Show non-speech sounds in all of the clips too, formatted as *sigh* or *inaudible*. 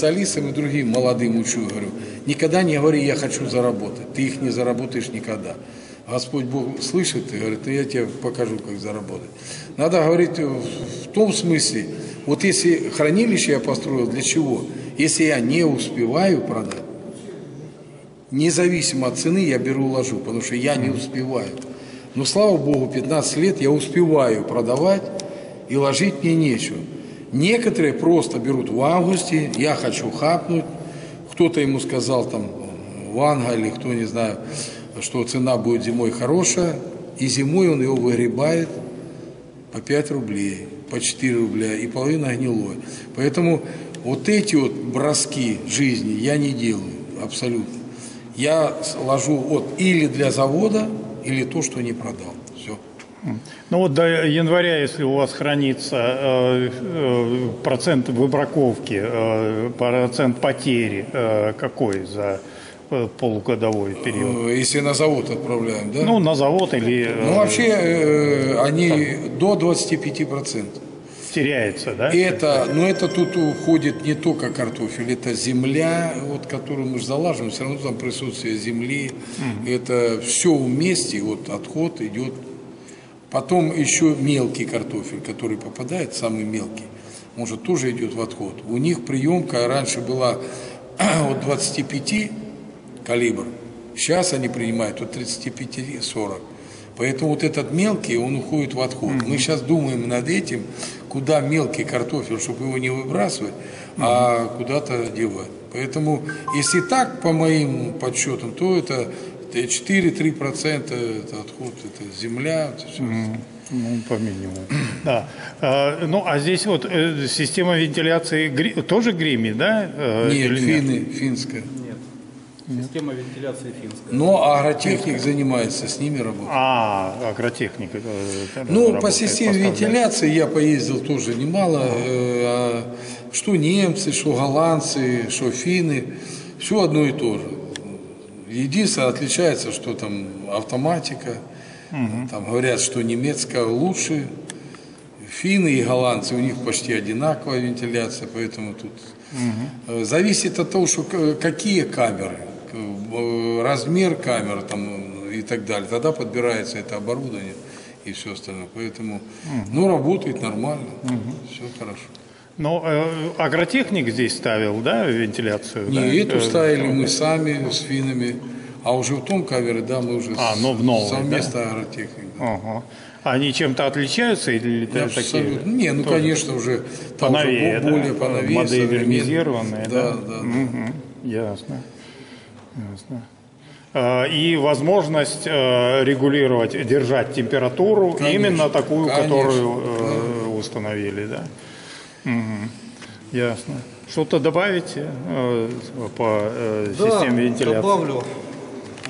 специалистам и другим молодым учу, говорю, никогда не говори, я хочу заработать. Ты их не заработаешь никогда. Господь Бог слышит и говорит, ну я тебе покажу, как заработать. Надо говорить в том смысле, вот если хранилище я построил, для чего? Если я не успеваю продать, независимо от цены я беру ложу, потому что я не успеваю. Но слава Богу, 15 лет я успеваю продавать и ложить мне нечего. Некоторые просто берут в августе, я хочу хапнуть, кто-то ему сказал там Ванга или кто, не знаю, что цена будет зимой хорошая, и зимой он его выгребает по 5 рублей, по 4 рубля, и половина гнилой. Поэтому вот эти вот броски жизни я не делаю абсолютно. Я ложу вот или для завода, или то, что не продал. Ну вот до января, если у вас хранится э, э, процент выбраковки, э, процент потери, какой за полугодовой период? Если на завод отправляем, да? Ну, на завод или... Ну, вообще, э, они до 25%. теряется, да? Это, но это тут уходит не только картофель, это земля, вот, которую мы же залаживаем, все равно там присутствие земли, это все вместе, вот отход идет. Потом еще мелкий картофель, который попадает, самый мелкий, может тоже идет в отход. У них приемка раньше была *clears throat* от 25 калибр, сейчас они принимают от 35-40. Поэтому вот этот мелкий, он уходит в отход. Мы сейчас думаем над этим, куда мелкий картофель, чтобы его не выбрасывать, а куда-то девать. Поэтому, если так, по моим подсчетам, то это 4-3% это отход, это земля, это все. Ну, по минимуму. *clears throat* Да. А, ну, а здесь вот э, система вентиляции гри- тоже грими, да? э, Нет, финны, финская. Нет. Система вентиляции финская. Но агротехник занимается, с ними работает. А, агротехника. э, Ну, по системе поставляет. вентиляции я поездил тоже немало. э, а Что немцы, что голландцы, что финны, все одно и то же. Единственное, отличается, что там автоматика. Там говорят, что немецкая лучше. Финны и голландцы, у них почти одинаковая вентиляция, поэтому тут э, зависит от того, что к- какие камеры, э, размер камер там э, и так далее. Тогда подбирается это оборудование и все остальное. Поэтому, ну, работает нормально, все хорошо. Ну, э, агротехник здесь ставил, да, вентиляцию? Не, да? эту Э, ставили мы сами с финами, а уже в том кавере, да, мы уже А, с- ну, в новой, совместно агротехник. да. Ага. Они чем-то отличаются или это такие? Абсолютно. Не, ну, тоже конечно, уже там уже Поновее, бо- да? более поновее. Модернизированные, да? Да, да, да. Мгм. Ясно. Ясно. А, И возможность э, регулировать, держать температуру Конечно, именно такую, конечно, которую э, установили, да? Мгм. Ясно. Что-то добавите э, по э, Да, системе вентиляции? добавлю.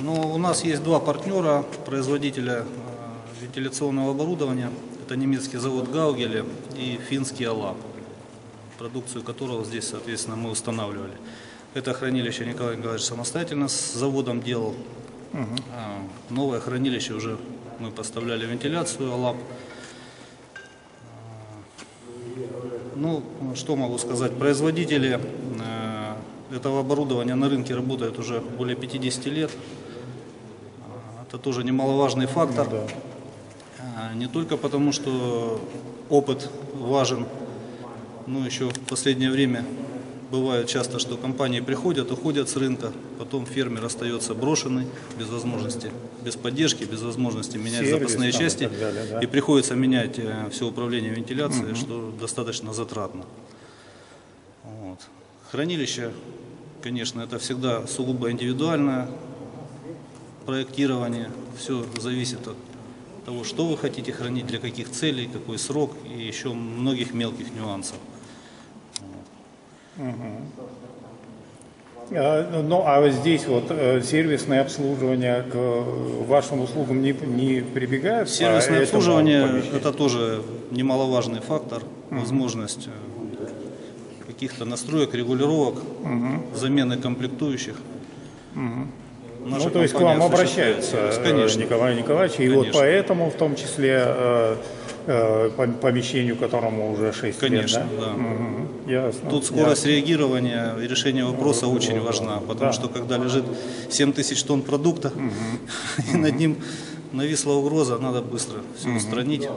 Ну, у нас есть два партнера, производителя э, вентиляционного оборудования. Это немецкий завод Гаугеле и финский Алап, продукцию которого здесь, соответственно, мы устанавливали. Это хранилище Николай Николаевич самостоятельно с заводом делал. А Новое хранилище уже мы поставляли вентиляцию Алап. Ну, что могу сказать, производители э, этого оборудования на рынке работают уже более 50 лет. А, Это тоже немаловажный фактор. А, Не только потому, что опыт важен, но еще в последнее время бывает часто, что компании приходят, уходят с рынка, потом фермер остается брошенный, без возможности, без поддержки, без возможности менять Сервис запасные там и части. так далее, да. И приходится менять все управление вентиляцией, что достаточно затратно. Вот. Хранилище, конечно, это всегда сугубо индивидуальное проектирование. Все зависит от того, что вы хотите хранить, для каких целей, какой срок и еще многих мелких нюансов. А, Ну, а вот здесь вот э, сервисное обслуживание к э, вашим услугам не, не прибегает? по Сервисное обслуживание это тоже немаловажный фактор, возможность э, каких-то настроек, регулировок, замены комплектующих. Наша Ну, то есть к вам э, Конечно. Николай Николаевич, и вот Конечно. поэтому в том числе э, э, помещению, которому уже 6 Конечно, лет, да? да. Мгм. Ясно. Тут скорость реагирования и решения вопроса очень важна, потому что когда лежит 7 тысяч тонн продукта, *laughs* и над ним нависла угроза, надо быстро все устранить.